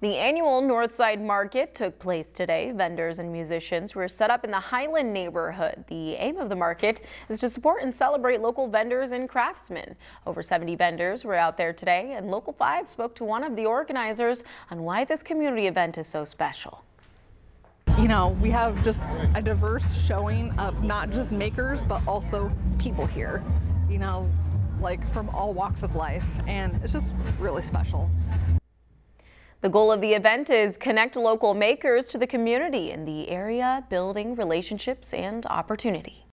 The annual Northside Market took place today. Vendors and musicians were set up in the Highland neighborhood. The aim of the market is to support and celebrate local vendors and craftsmen. Over 70 vendors were out there today, and Local 5 spoke to one of the organizers on why this community event is so special. You know, we have just a diverse showing of not just makers, but also people here, you know, like from all walks of life, and it's just really special. The goal of the event is connect local makers to the community in the area, building relationships and opportunity.